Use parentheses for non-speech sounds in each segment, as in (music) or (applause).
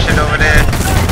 shit over there.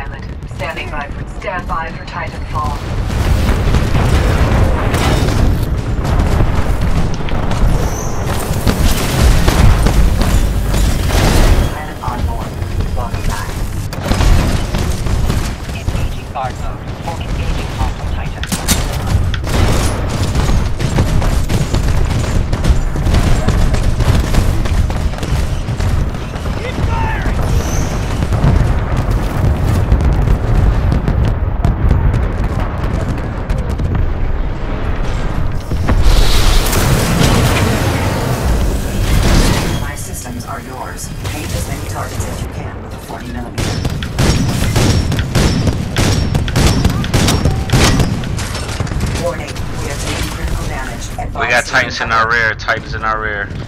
pilot. Standing by for, stand by for Titanfall. in our rear.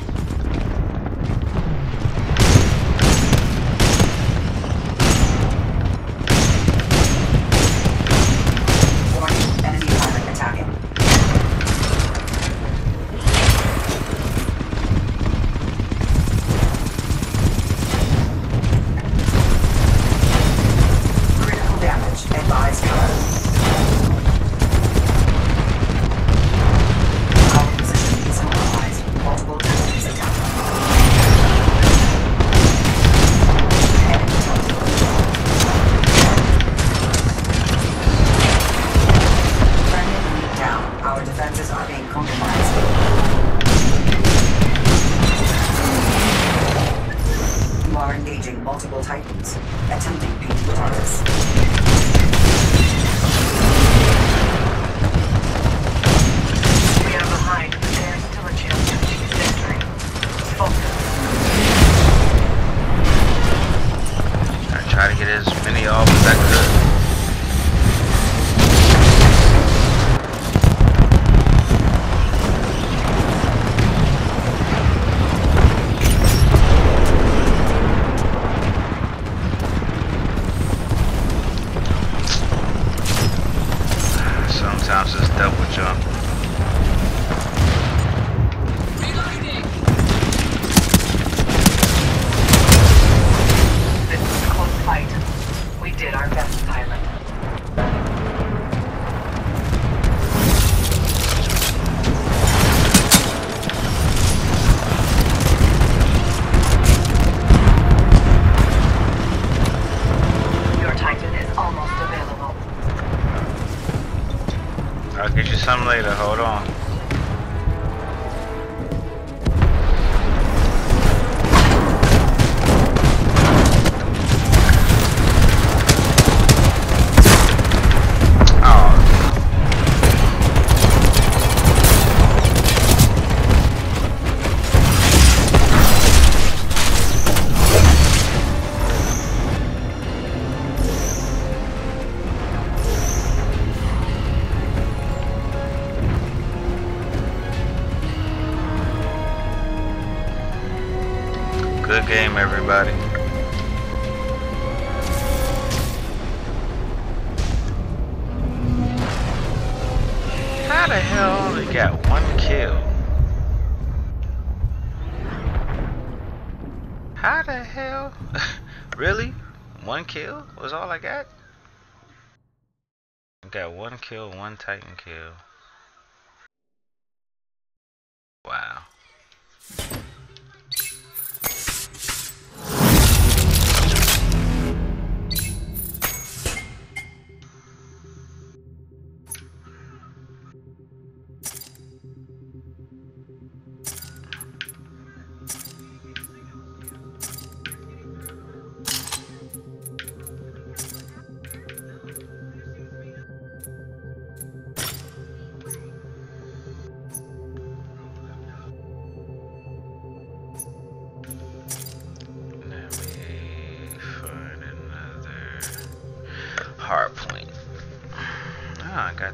was all I got? I got one kill, one Titan kill. Wow.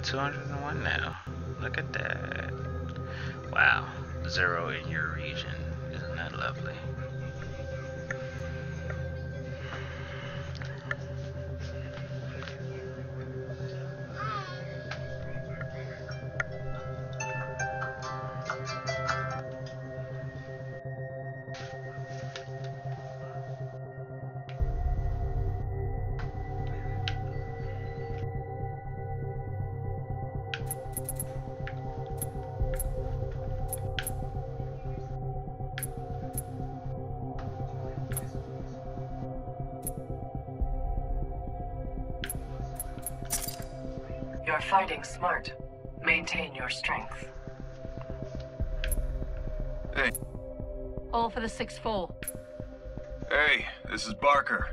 201 now. Look at that. Wow, zero in your region. Isn't that lovely? smart. Maintain your strength. Hey. All for the 6-4. Hey, this is Barker.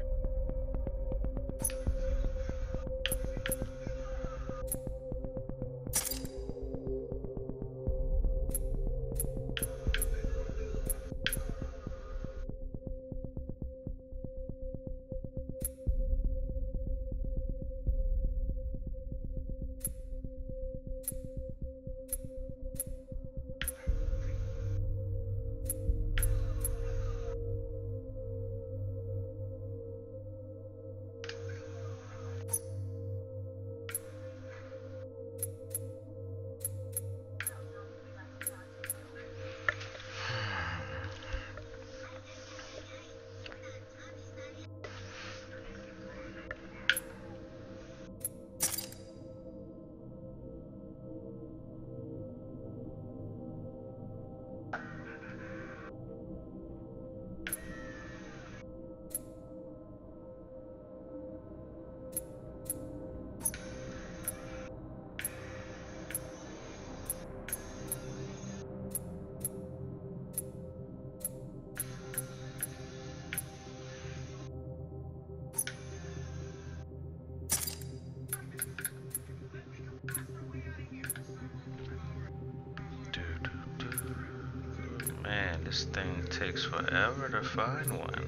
Thing takes forever to find one.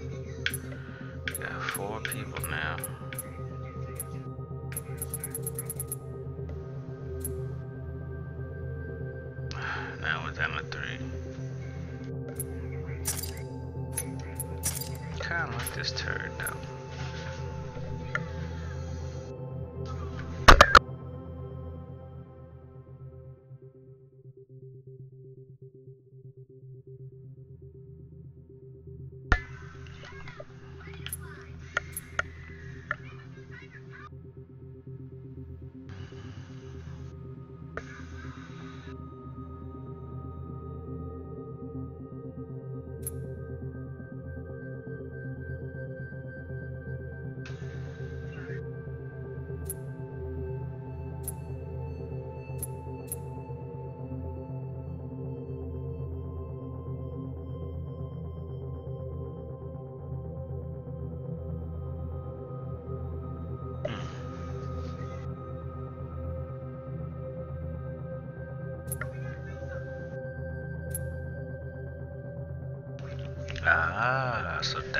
Got four people. Now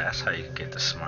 that's how you get the smart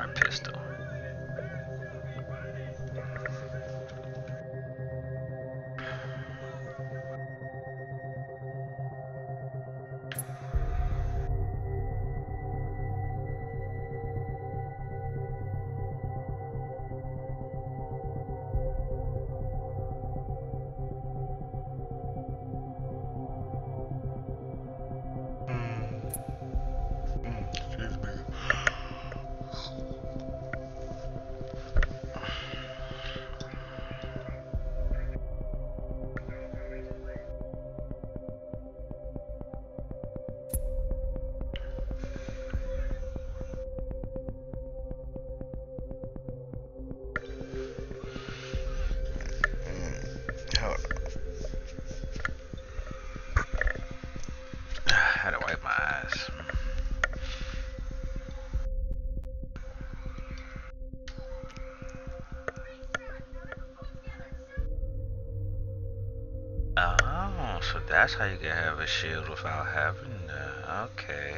that's how you can have a shield without having the. Okay,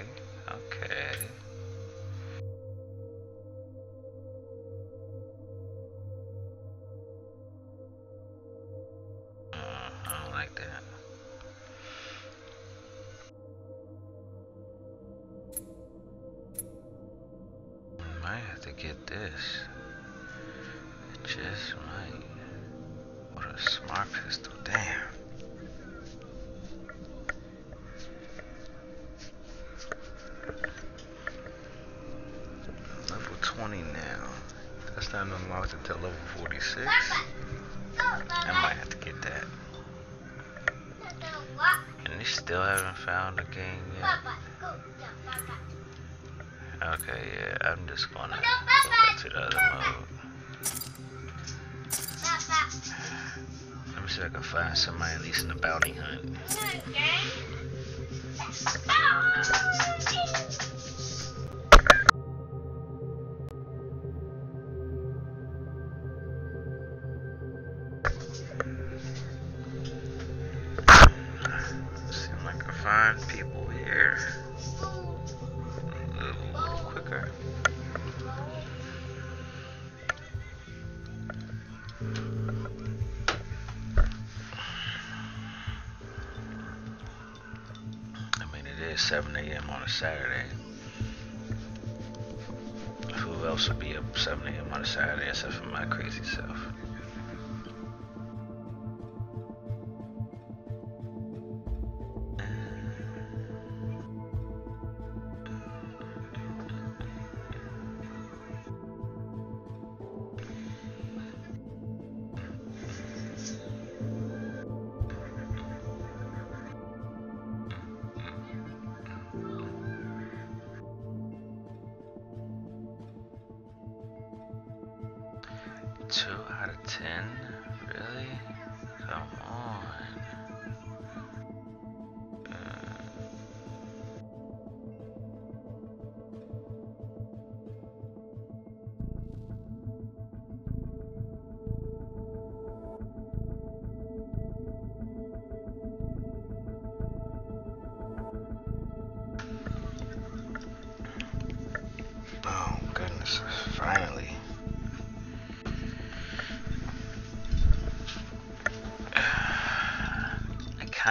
okay. Uh, I don't like that. Might have to get this. Just might. What a smart pistol. Damn. Not until level 46. I might have to get that. And they still haven't found a game yet. Okay, yeah, I'm just gonna go back to the other mode. Let me see if I can find somebody at least in the bounty hunt. 7 a.m. on a Saturday. Who else would be up 7 a.m. on a Saturday except for my crazy self?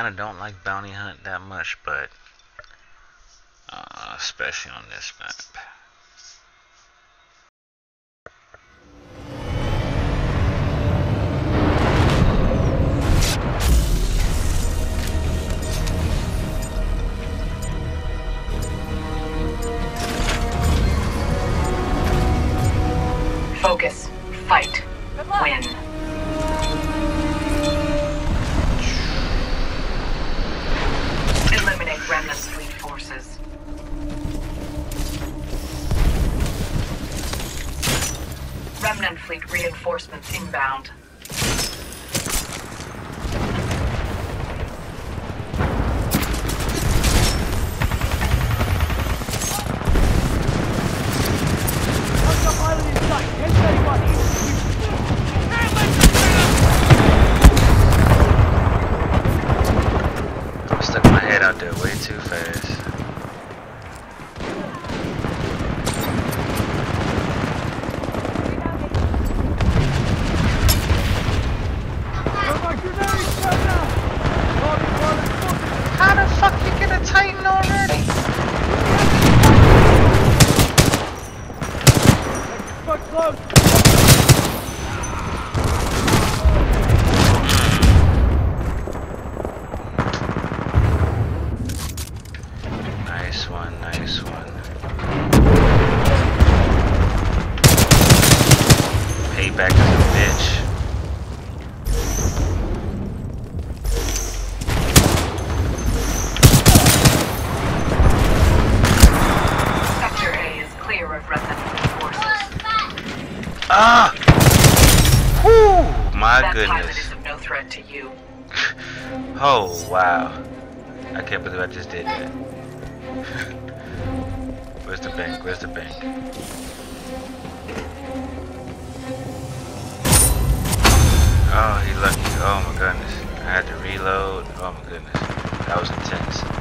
Kind of don't like bounty hunt that much, but uh, especially on this map. Ah! Whew! My that pilot is of no threat to you. (laughs) Oh, wow. I can't believe I just did that. (laughs) Where's the bank? Where's the bank? Oh, he lucky. Oh my goodness. I had to reload. Oh my goodness. That was intense.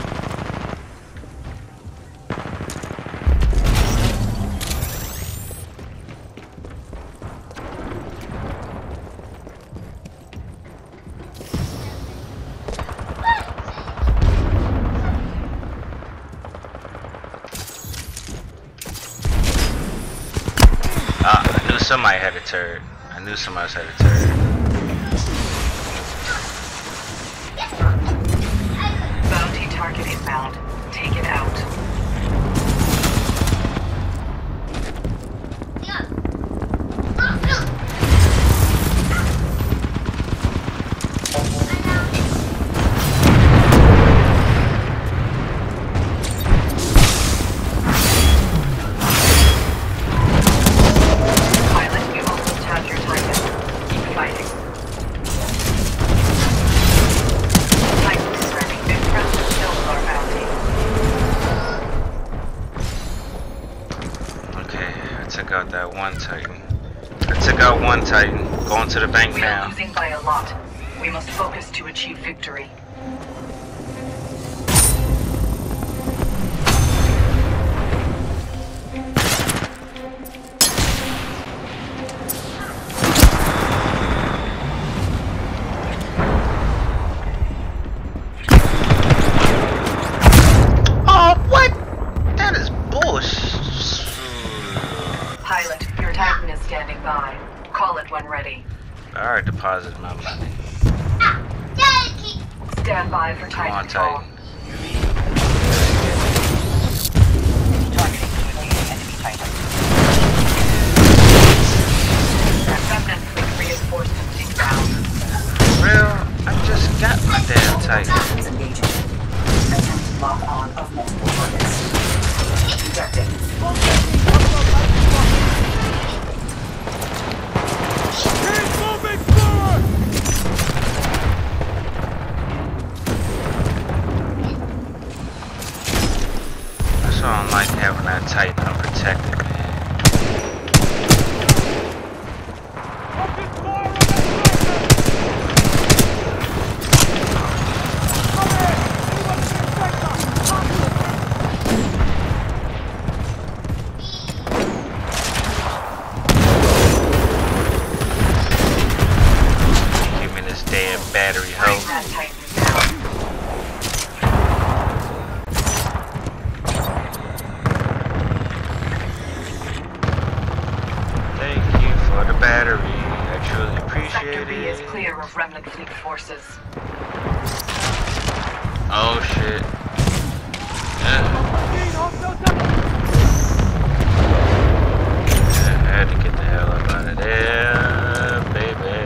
Somebody had a turret. I knew somebody else had a turret. Bounty target inbound. Take it out. To the bank We are losing by a lot. We must focus to achieve victory. Battery. I truly appreciate Sector B is clear of remnant fleet forces. Oh shit. Yeah. I had to get the hell up out of there, baby.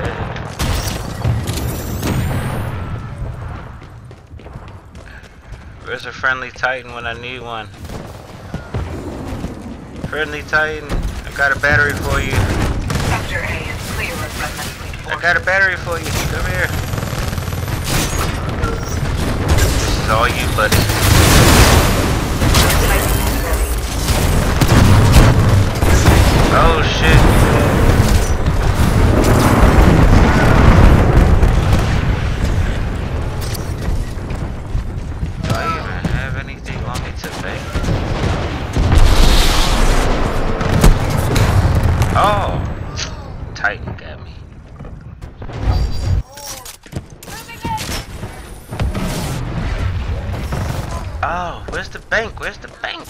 Where's a friendly Titan when I need one? Friendly Titan, I got a battery for you. I got a battery for you. Come here. This is all you, buddy. Oh shit. Oh, where's the bank? Where's the bank?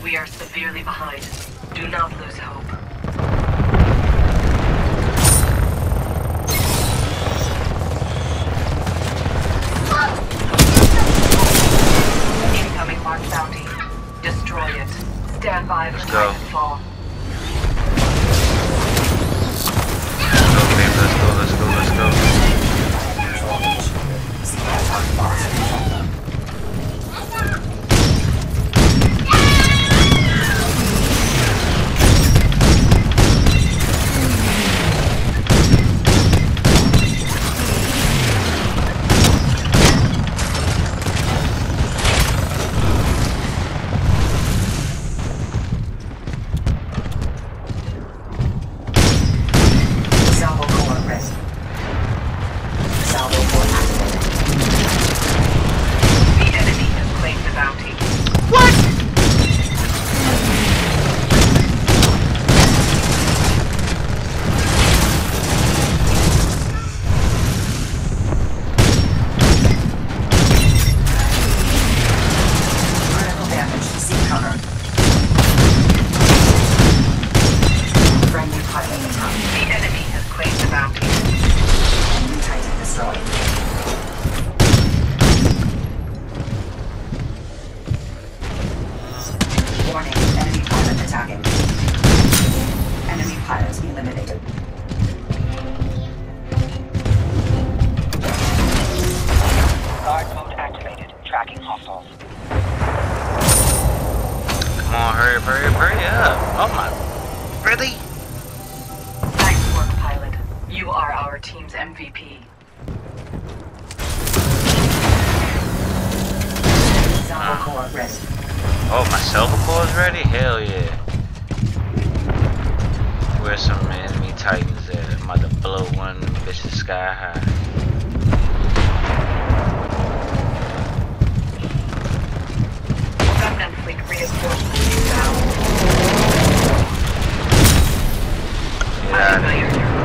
We are severely behind. Do not lose hope. Incoming mark bounty. Destroy it. Stand by for Let's go. Titanfall. Target Core ready. Oh, my Salvo Core is ready? Hell yeah. Where's some enemy titans at? I'm about to blow one bitch to sky high. Remnant fleet reinforcements inbound. Get out of here.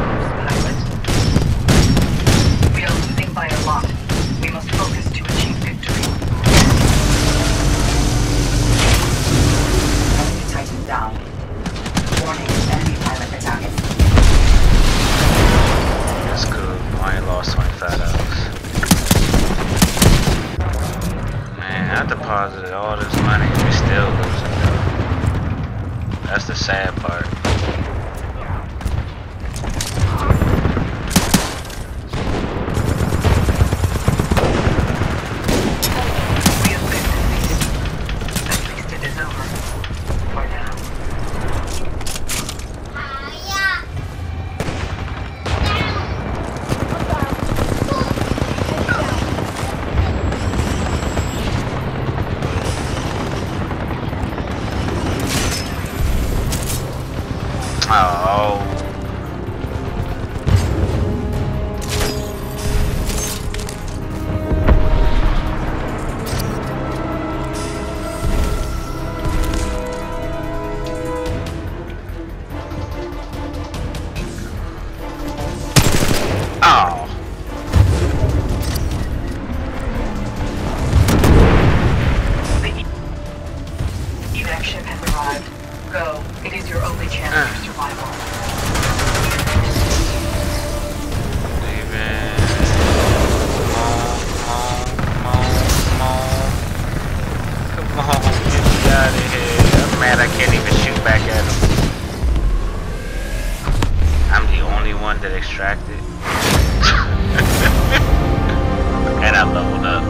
(laughs) and I leveled up.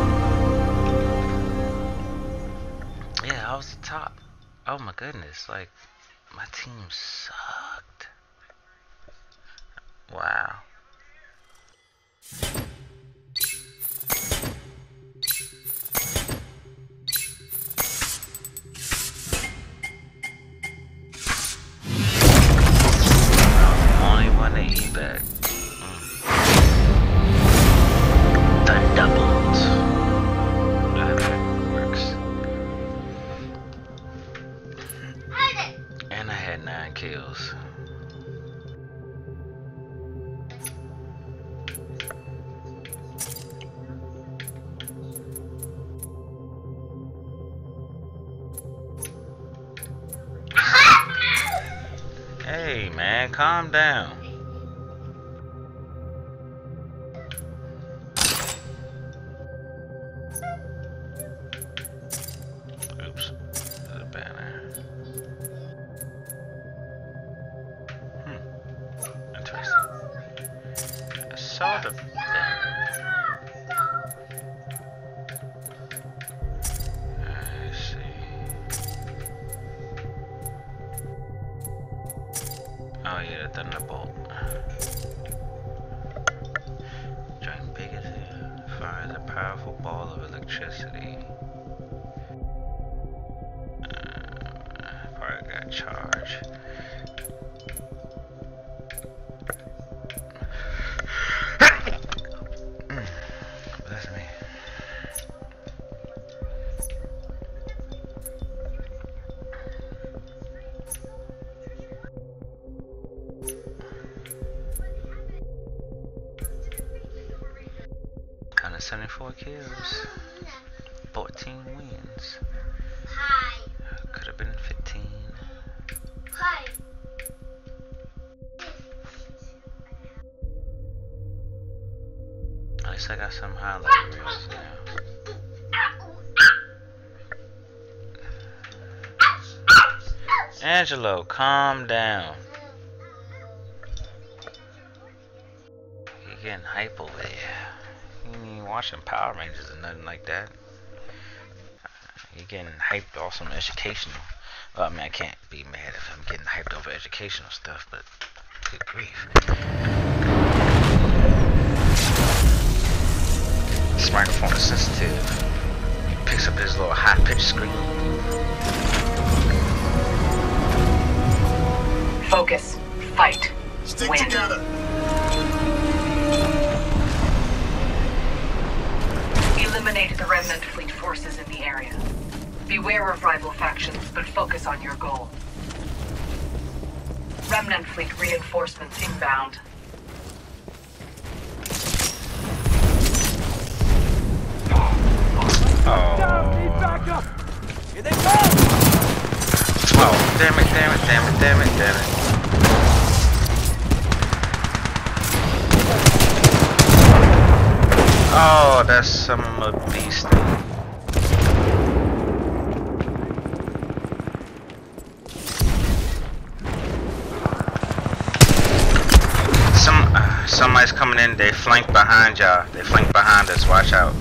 Yeah, I was the top. Oh my goodness, like, my team sucked. Wow. Four kills, 14 wins. Could have been 15. At least I got some highlight reels now. Angelo, calm down. Watching Power Rangers or nothing like that. You're getting hyped off some educational. Well, I mean, I can't be mad if I'm getting hyped over educational stuff, but good grief. This microphone is sensitive. It picks up this little high pitched scream. Focus. Fight. Stick Win. together. Eliminate the remnant fleet forces in the area. Beware of rival factions, but focus on your goal. Remnant fleet reinforcements inbound. Oh. Oh, damn it, damn it, damn it, damn it, damn it. Oh, that's some beast. Some, uh, somebody's coming in. They flank behind y'all. They flank behind us. Watch out.